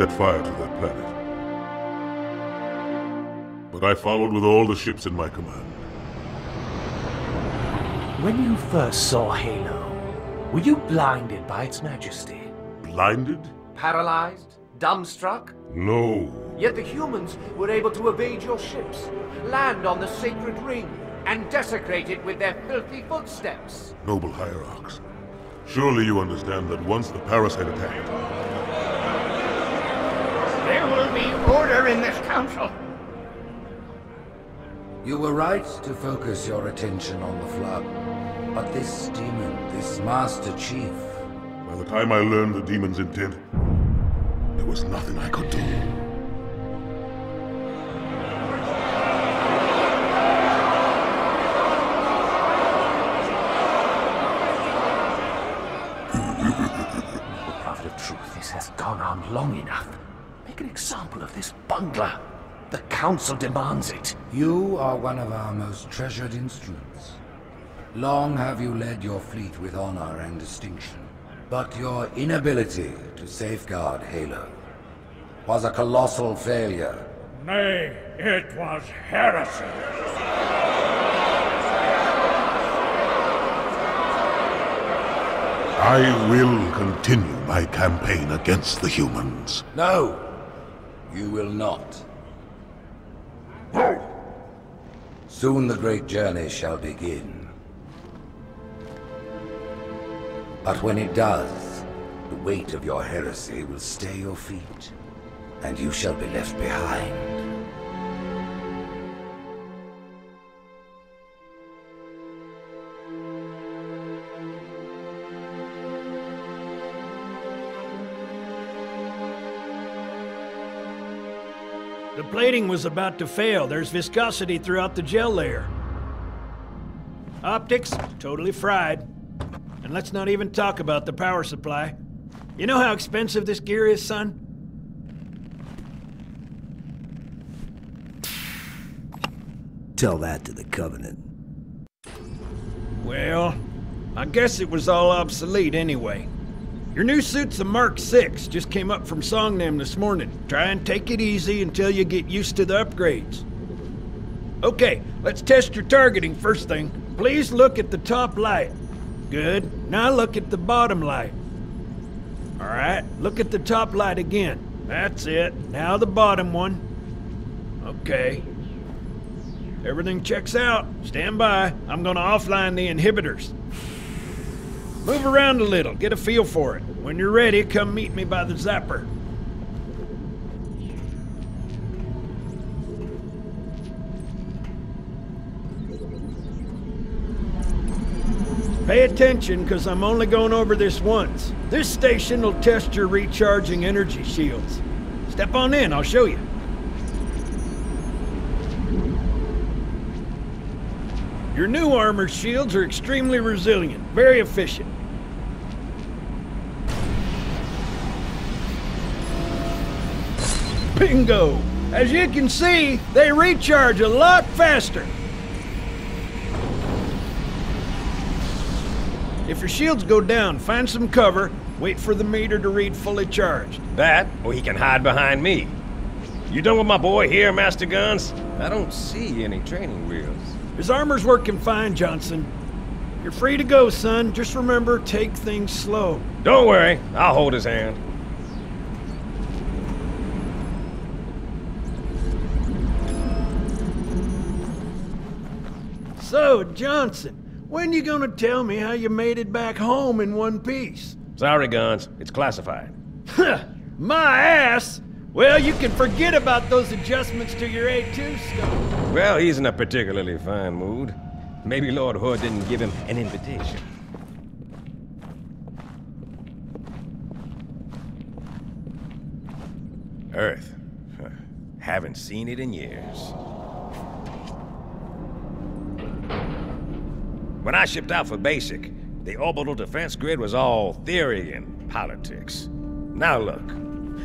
set fire to that planet. But I followed with all the ships in my command. When you first saw Halo, were you blinded by its majesty? Blinded? Paralyzed? Dumbstruck? No. Yet the humans were able to evade your ships, land on the sacred ring, and desecrate it with their filthy footsteps. Noble hierarchs. Surely you understand that once the parasite attacked, There will be order in this council. You were right to focus your attention on the Flood. But this demon, this Master Chief, by the time I learned the demon's intent, there was nothing I could do. Prophet of truth, this has gone on long enough. Make an example of this bungler. The council demands it. you are one of our most treasured instruments. Long have you led your fleet with honor and distinction. But your inability to safeguard Halo was a colossal failure. Nay, it was heresy. I will continue my campaign against the humans. No, you will not. Soon the great journey shall begin. But when it does, the weight of your heresy will stay your feet, and you shall be left behind. Plating was about to fail. There's viscosity throughout the gel layer. Optics, totally fried. And let's not even talk about the power supply. You know how expensive this gear is, son? Tell that to the Covenant. Well, I guess it was all obsolete anyway. Your new suit's a Mark 6, just came up from Songnam this morning. Try and take it easy until you get used to the upgrades. Okay, let's test your targeting first thing. Please look at the top light. Good. Now look at the bottom light. Alright, look at the top light again. That's it. Now the bottom one. Okay. Everything checks out. Stand by. I'm gonna offline the inhibitors. Move around a little, get a feel for it. When you're ready, come meet me by the zapper. Pay attention, because I'm only going over this once. This station will test your recharging energy shields. Step on in, I'll show you. Your new armor shields are extremely resilient, very efficient. Bingo! As you can see, they recharge a lot faster. If your shields go down, find some cover, wait for the meter to read fully charged. That, or he can hide behind me. You done with my boy here, Master Guns? I don't see any training wheels. His armor's working fine, Johnson. You're free to go, son. Just remember, take things slow. Don't worry, I'll hold his hand. So, Johnson, when you gonna tell me how you made it back home in one piece? Sorry, Guns. It's classified. My ass! Well, you can forget about those adjustments to your A2 scope. Well, he's in a particularly fine mood. Maybe Lord Hood didn't give him an invitation. Earth. Haven't seen it in years. When I shipped out for basic, the orbital defense grid was all theory and politics. Now look,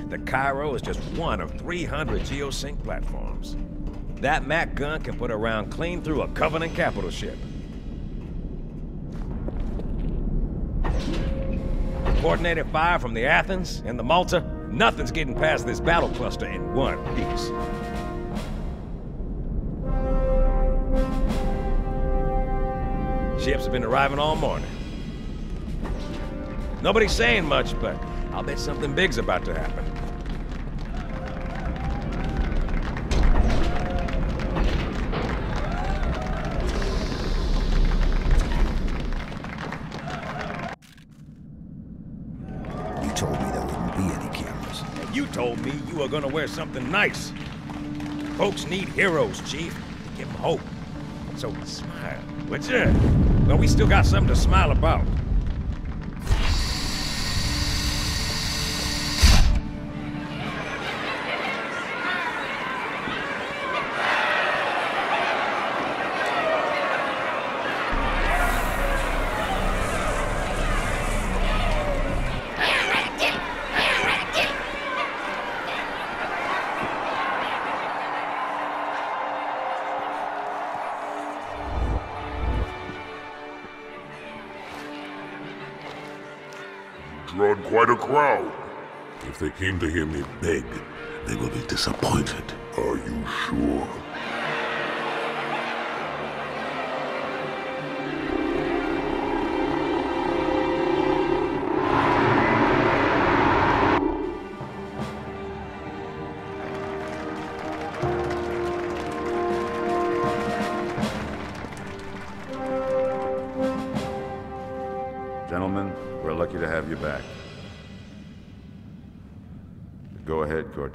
the Cairo is just one of 300 geosync platforms. That Mac gun can put a round clean through a Covenant capital ship. Coordinated fire from the Athens and the Malta, nothing's getting past this battle cluster in one piece. Ships have been arriving all morning. Nobody's saying much, but I'll bet something big's about to happen. You told me there wouldn't be any cameras. You told me you were gonna wear something nice. Folks need heroes, Chief. Give them hope. So smile, would you? Well, we still got something to smile about. Quite a crowd. If they came to hear me beg, they will be disappointed. Are you sure?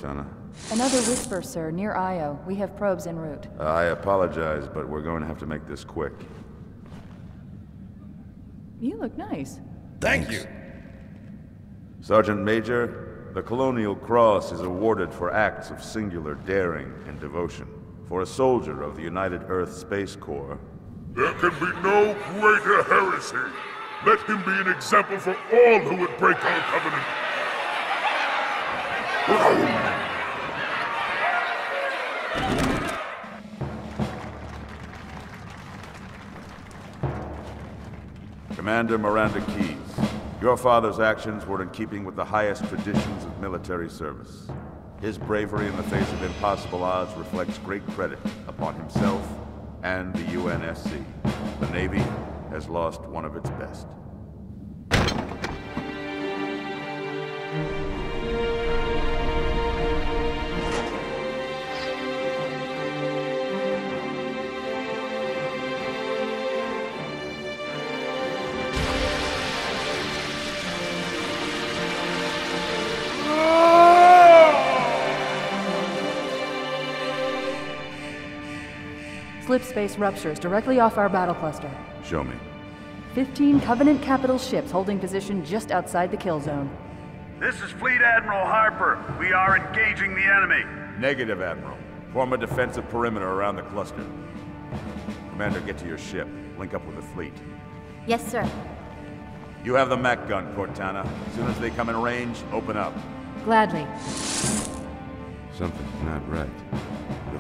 Cortana. Another whisper, sir, near Io. We have probes en route. Uh, I apologize, but we're going to have to make this quick. You look nice. Thank you. Sergeant Major, the Colonial Cross is awarded for acts of singular daring and devotion. For a soldier of the United Earth Space Corps, There can be no greater heresy. Let him be an example for all who would break our covenant. Commander Miranda Keyes, your father's actions were in keeping with the highest traditions of military service. His bravery in the face of impossible odds reflects great credit upon himself and the UNSC. The Navy has lost one of its best. Slip space ruptures directly off our battle cluster. Show me. 15 Covenant capital ships holding position just outside the kill zone. This is Fleet Admiral Harper. We are engaging the enemy. Negative, Admiral. Form a defensive perimeter around the cluster. Commander, get to your ship. Link up with the fleet. Yes, sir. You have the Mac gun, Cortana. As soon as they come in range, open up. Gladly. Something's not right.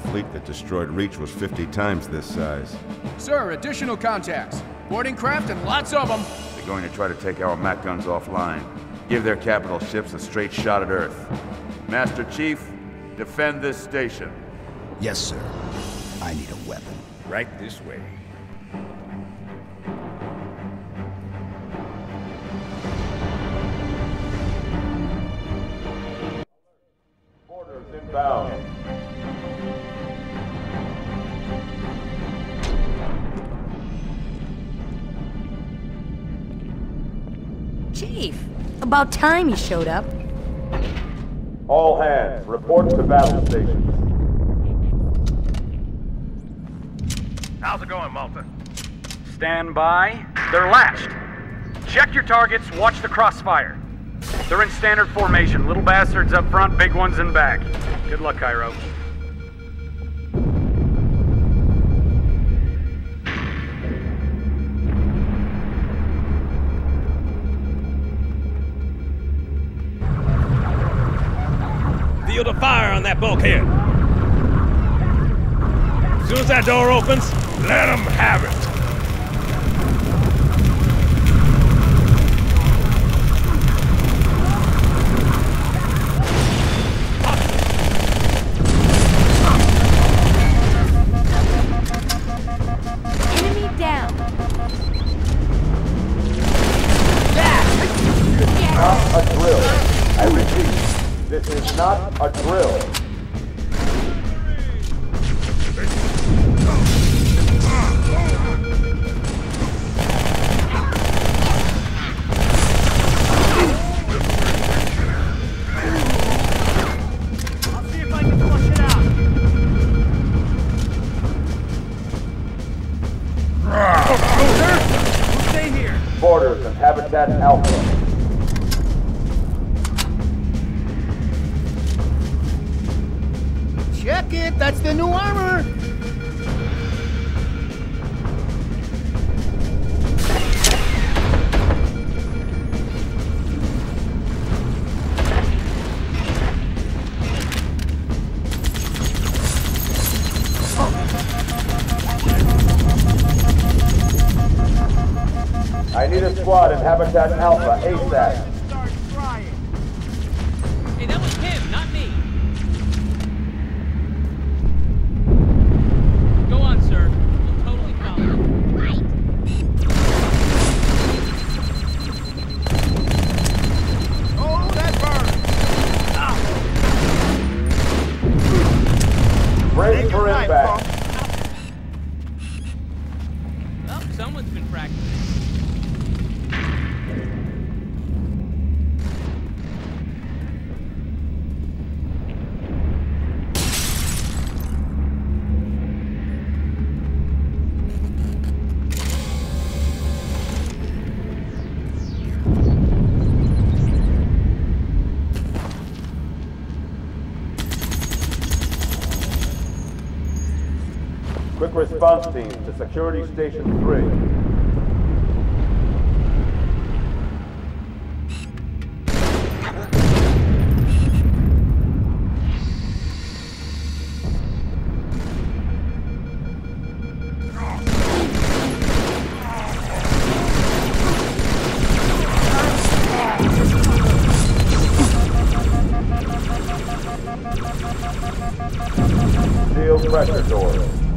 The fleet that destroyed Reach was 50 times this size. Sir, additional contacts. Boarding craft and lots of them. They're going to try to take our Mac guns offline. Give their capital ships a straight shot at Earth. Master Chief, defend this station. Yes, sir. I need a weapon. Right this way. Chief, about time you showed up. All hands, report to battle stations. How's it going, Malta? Stand by. They're lashed. Check your targets, watch the crossfire. They're in standard formation. Little bastards up front, big ones in back. Good luck, Cairo. Fire on that bulkhead. As soon as that door opens, let them have it. Not a drill. Habitat Alpha ASAP. Quick team to Security Station 3. Seal pressure doors.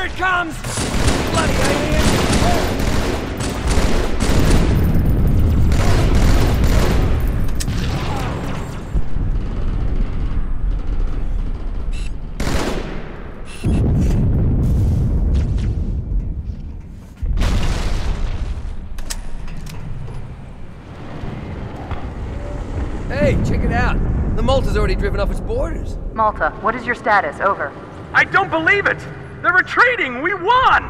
Here it comes. Bloody alien. Hey, check it out. The Malta's already driven off its boarders. Malta, what is your status? Over. I don't believe it! They're retreating! We won!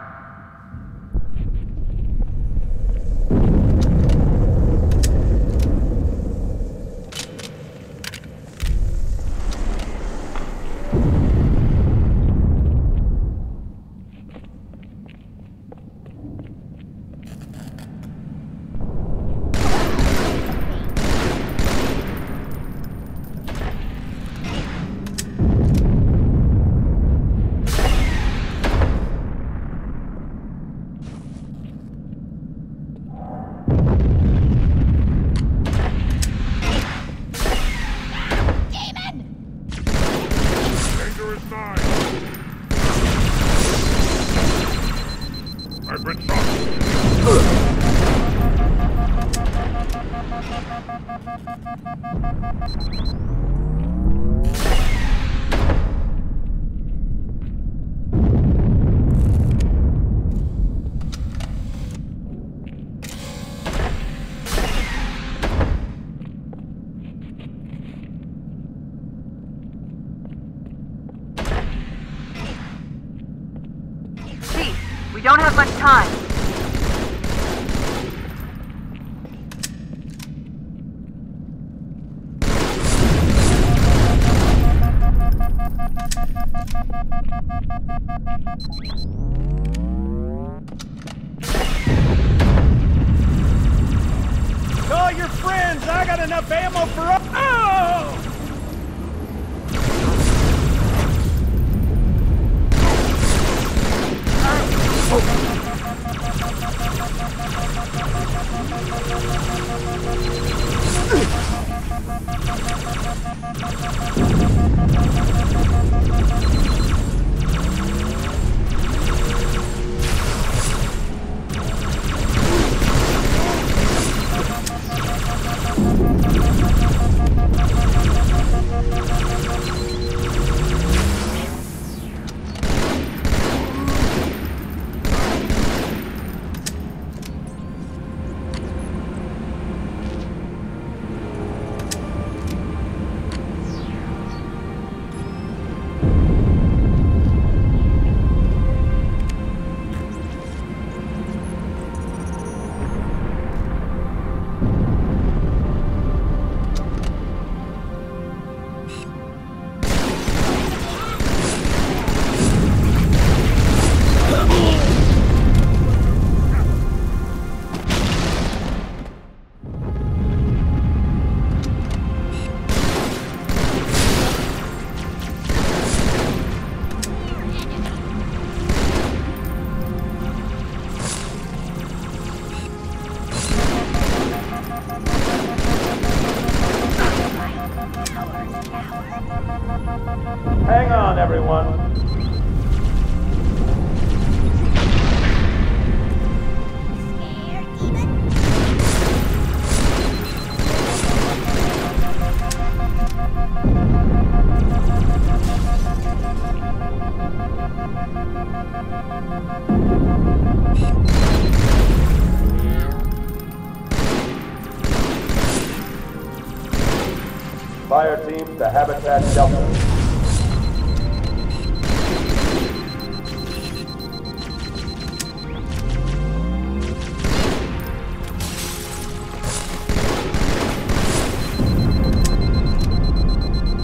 Enough for a-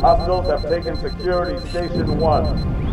Hostiles have taken security station one.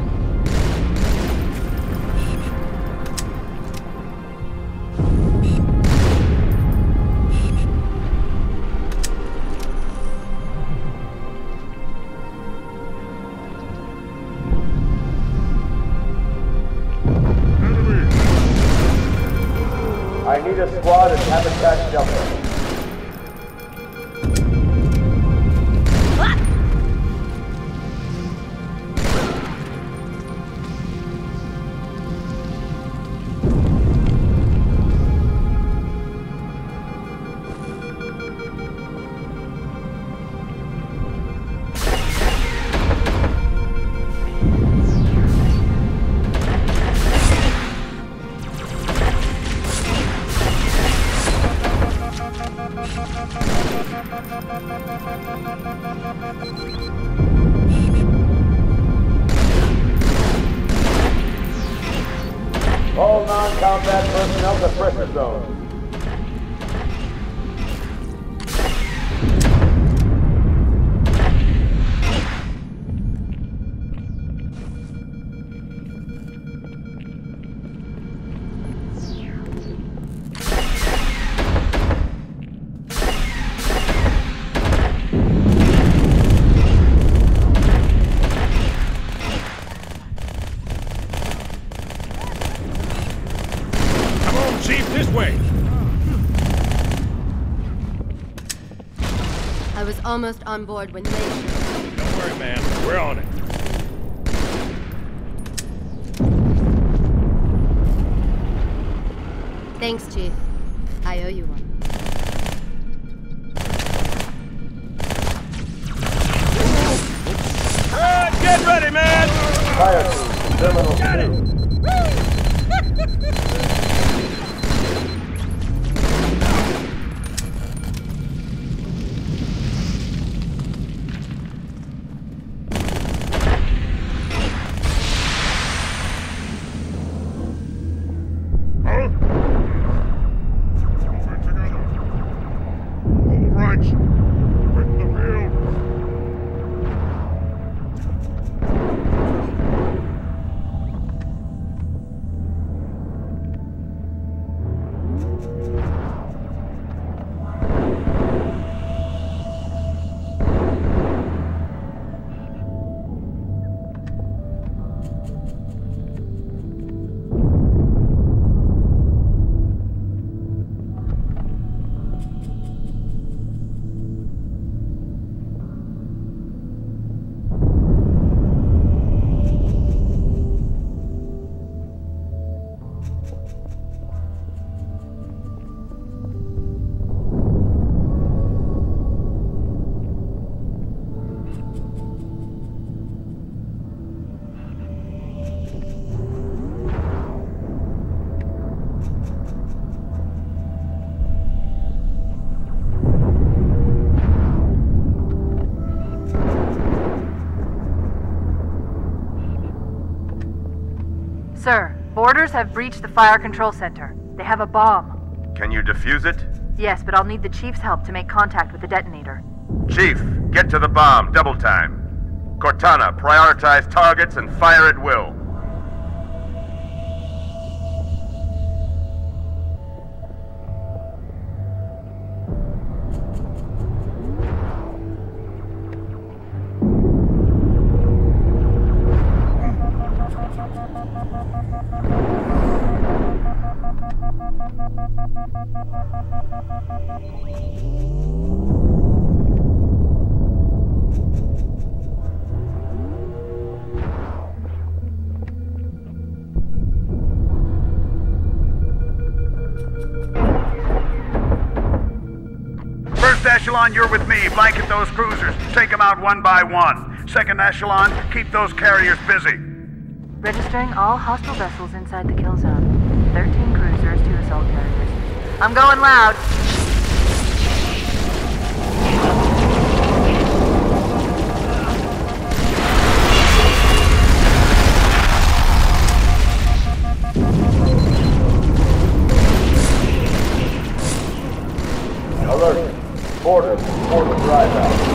All non-combat personnel to pressure zone. Almost on board when they Don't worry, man. We're on it. Thanks, Chief. I owe you one. Sir, boarders have breached the fire control center. They have a bomb. Can you defuse it? Yes, but I'll need the Chief's help to make contact with the detonator. Chief, get to the bomb, double time. Cortana, prioritize targets and fire at will. Echelon, you're with me. Blanket those cruisers. Take them out one by one. Second Echelon, keep those carriers busy. Registering all hostile vessels inside the kill zone. 13 cruisers, 2 assault carriers. I'm going loud. Order, order drive out.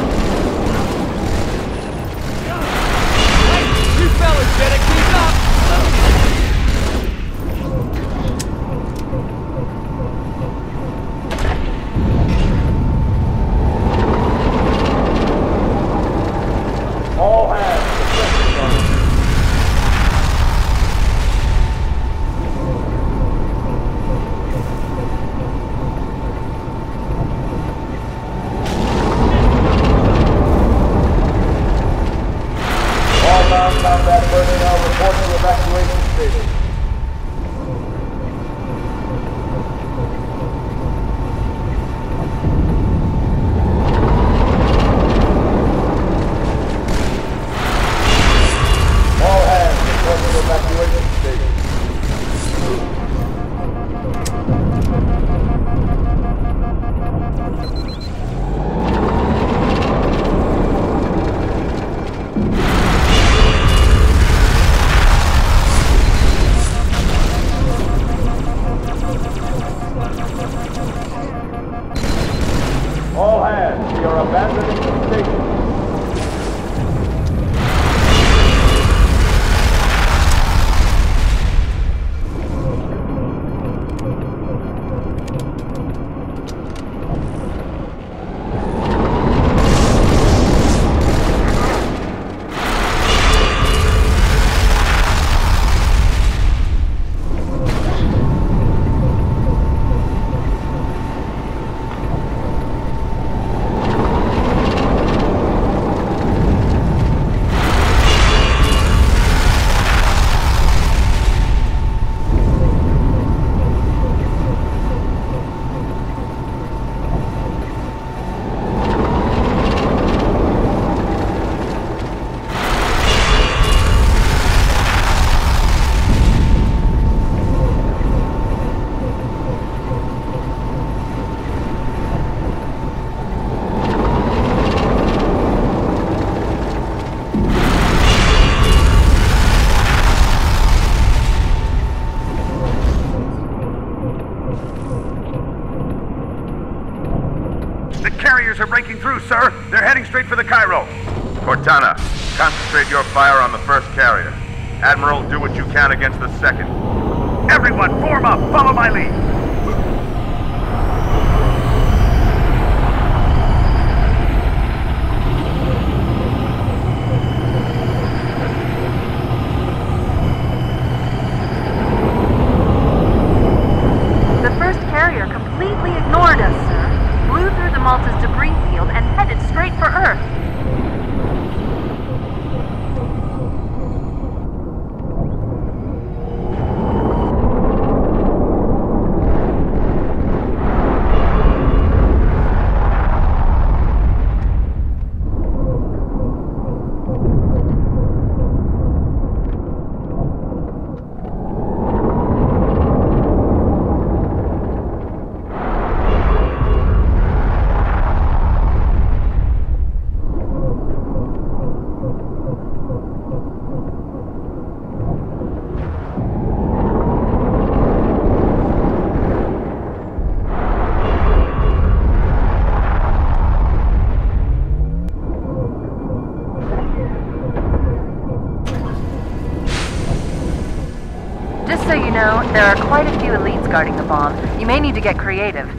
creative.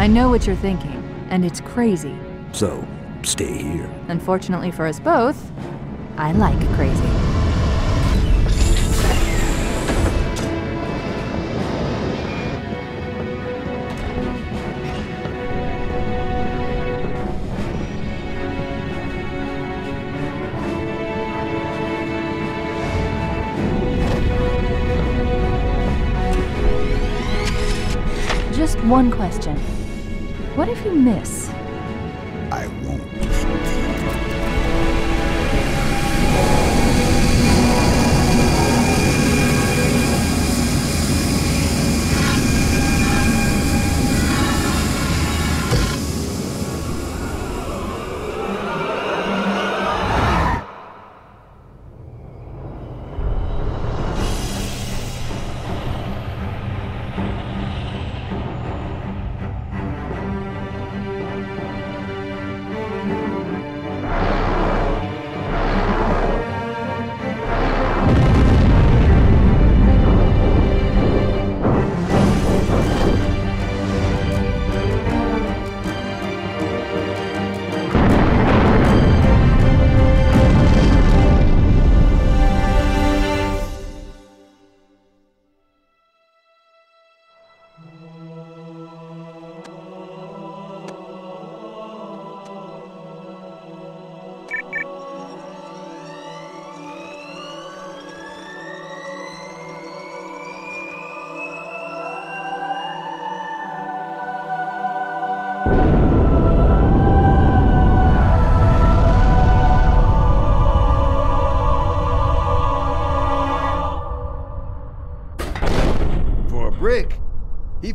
I know what you're thinking, and it's crazy. So, stay here. Unfortunately for us both, I like crazy. Just one question.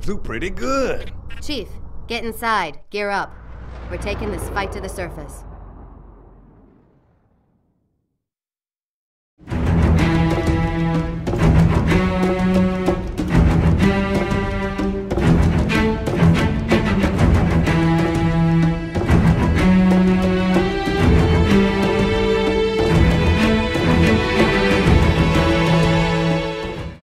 Flew pretty good. Chief, get inside. Gear up. We're taking this fight to the surface.